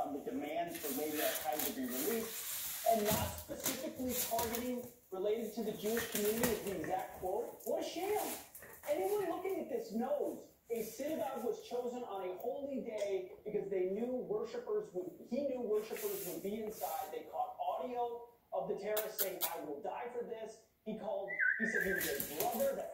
On the demands for Layli that time to be released, and not specifically targeting related to the Jewish community is the exact quote. What a sham! Anyone looking at this knows a synagogue was chosen on a holy day because they knew worshipers would, he knew worshipers would be inside. They caught audio of the terrorist saying, I will die for this. He called, he said he was a brother.